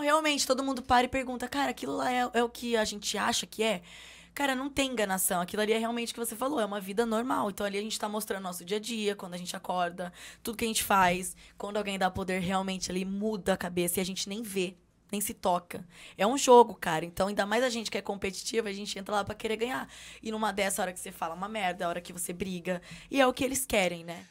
Não, realmente, todo mundo para e pergunta, cara, aquilo lá é, é o que a gente acha que é? Cara, não tem enganação. Aquilo ali é realmente o que você falou, é uma vida normal. Então ali a gente tá mostrando nosso dia a dia, quando a gente acorda, tudo que a gente faz. Quando alguém dá poder, realmente ali muda a cabeça e a gente nem vê, nem se toca. É um jogo, cara. Então, ainda mais a gente que é competitiva, a gente entra lá pra querer ganhar. E numa dessa hora que você fala uma merda, a hora que você briga. E é o que eles querem, né?